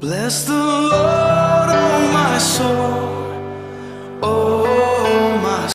Bless the Lord.